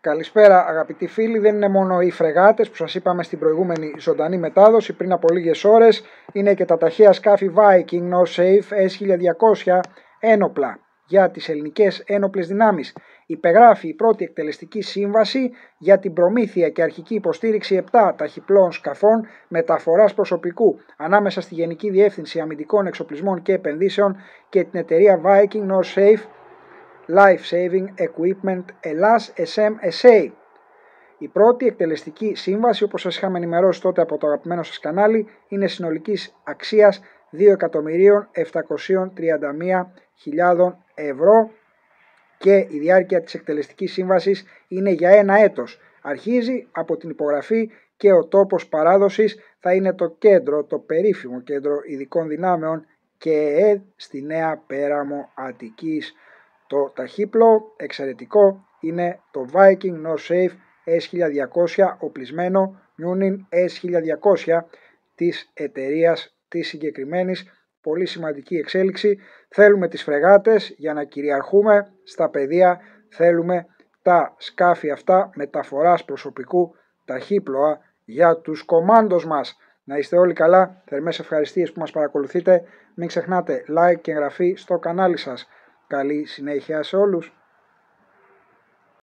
Καλησπέρα αγαπητοί φίλοι, δεν είναι μόνο οι φρεγάτες που σας είπαμε στην προηγούμενη ζωντανή μετάδοση πριν από λίγες ώρες, είναι και τα ταχεία σκάφη Viking North S1200 ένοπλα για τις ελληνικές ένοπλες δυνάμεις. Υπεγράφει η πρώτη εκτελεστική σύμβαση για την προμήθεια και αρχική υποστήριξη 7 ταχυπλών σκαφών μεταφοράς προσωπικού ανάμεσα στη Γενική Διεύθυνση Αμυντικών Εξοπλισμών και Επενδύσεων και την εταιρεία Viking North Safe Life Saving Equipment Ελλάς SMSA. Η πρώτη εκτελεστική σύμβαση, όπως σας είχαμε ενημερώσει τότε από το αγαπημένο σας κανάλι, είναι συνολικής αξίας 2.731.000 ευρώ και η διάρκεια της εκτελεστικής σύμβασης είναι για ένα έτος. Αρχίζει από την υπογραφή και ο τόπος παράδοσης θα είναι το κέντρο, το περίφημο κέντρο ειδικών δυνάμεων και στη Νέα Πέραμο Αττικής. Το ταχύπλο εξαιρετικό είναι το Viking North Safe S1200 οπλισμένο Munin S1200 της εταιρείας της συγκεκριμένης. Πολύ σημαντική εξέλιξη. Θέλουμε τις φρεγάτες. Για να κυριαρχούμε στα πεδία θέλουμε τα σκάφη αυτά μεταφοράς προσωπικού ταχύπλοα για τους κομάντος μας. Να είστε όλοι καλά, θερμές ευχαριστίες που μας παρακολουθείτε. Μην ξεχνάτε like και εγγραφή στο κανάλι σας Καλή συνέχεια σε όλους.